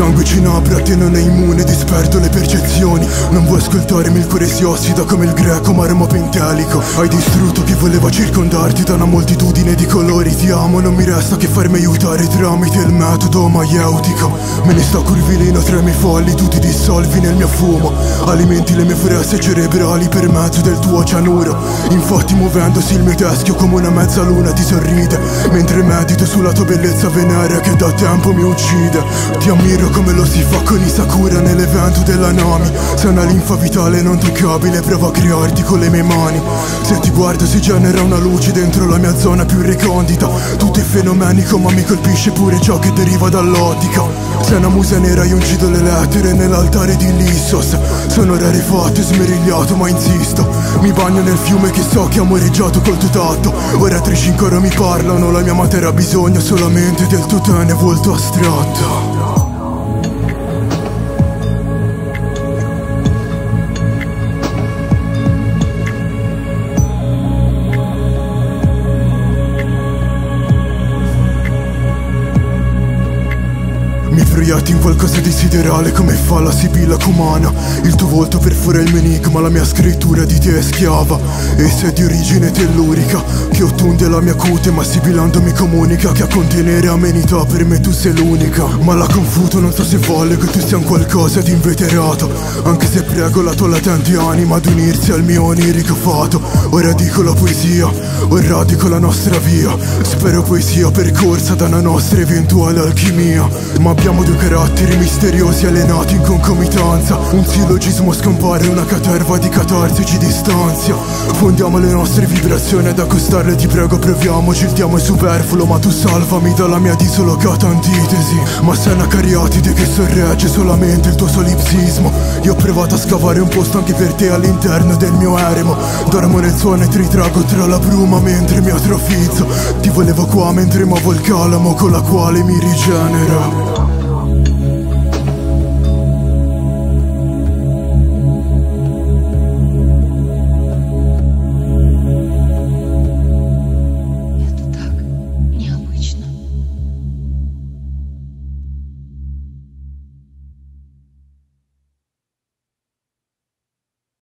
sangue ci napra, te non è immune, disperto le percezioni. Non vuoi ascoltarmi, il cuore si ossida come il greco marmo pentelico. Hai distrutto chi voleva circondarti da una moltitudine di colori. Ti amo, non mi resta che farmi aiutare tramite il metodo maieutico. Me ne sto curvilino tra i miei folli, tu ti dissolvi nel mio fumo. Alimenti le mie foreste cerebrali per mezzo del tuo cianuro. Infatti muovendosi il mio teschio come una mezzaluna ti sorride. Mentre medito sulla tua bellezza venerea che da tempo mi uccide. Ti ammiro come lo si fa con i Sakura nell'evento della Nami. Sei una linfa vitale non toccabile, provo a crearti con le mie mani. Se ti guardo si genera una luce dentro la mia zona più recondita. Tutto è fenomenico ma mi colpisce pure ciò che deriva dall'ottica. Sei una musa nera, io uncido le lettere nell'altare di Lissos. Sono rarefatto e smerigliato ma insisto. Mi bagno nel fiume che so che ha amoreggiato col tuo tatto. Ora tre ancora mi parlano, la mia materia ha bisogno solamente del tuo tene volto astratto Mi proietti in qualcosa di siderale come fa la sibilla cumana Il tuo volto perfora il mio enigma, la mia scrittura di te è schiava. Essa è di origine tellurica, che ottunde la mia cute Ma sibilando mi comunica che a contenere amenità per me tu sei l'unica. Ma la confuto, non so se volle che tu sia un qualcosa di inveterato. Anche se prego la tua latente anima ad unirsi al mio onirico fato. Ora dico la poesia, ora dico la nostra via. Spero poesia percorsa da una nostra eventuale alchimia. Ma abbiamo due caratteri misteriosi allenati in concomitanza. Un sillogismo scompare, una caterva di catarsi ci distanzia Fondiamo le nostre vibrazioni ad accostarle ti prego proviamoci Il tiamo è superfluo ma tu salvami dalla mia dislocata antitesi. Ma sei una cariatide che sorregge solamente il tuo solipsismo. Io ho provato a scavare un posto anche per te all'interno del mio eremo. Dormo nel suono e ti ritrago tra la bruma mentre mi atrofizzo. Ti volevo qua mentre muovo il calamo con la quale mi rigenero